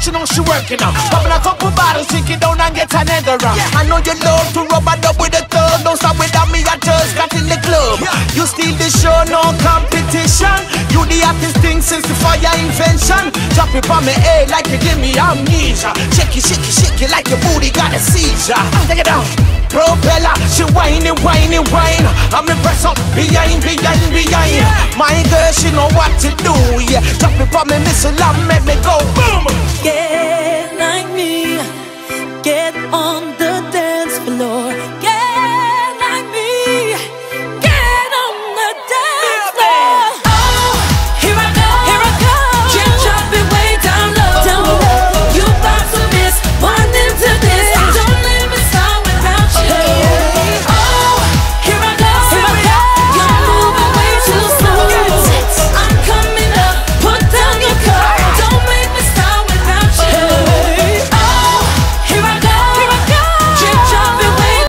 she working on. Popping a couple bottles, drink it down and get another round. I know you love to rub it up with a thug. Don't stop without me, I just got in the club. You steal the show, no competition. You the hottest thing since the fire invention. Drop it on me head like you give me amnesia. Shake it, shake it, shake it like your booty got a seizure. Take it down. Propeller, she whining, whining, whine. I'm impressed up behind, behind, behind. My girl, she know what to do. Yeah, drop it on me, missile, make me go boom. Yeah.